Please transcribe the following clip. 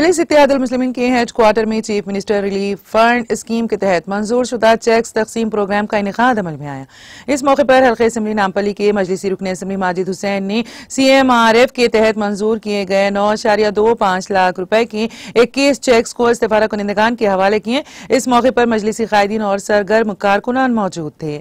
ज़िले मुस्लिम के हेड क्वार्टर में chief minister relief fund scheme के तहत मंजूर शुदा चेक्स तकसीम प्रोग्राम का इनका अमल में आया। इस मौके पर हल्के इसम्बली नामपली के मजलिसी रुकन इसम्बली माजिद हुसैन ने सी एम आर एफ़ के तहत मंजूर किए गए नौ अशारिया दो पाँच लाख रुपए के इक्कीस चेक्स को इस्तीफारा कुनिंदगान के हवाले किए। इस मौके पर मजलिसी कायदीन और सरगर्म कारकुनान मौजूद थे।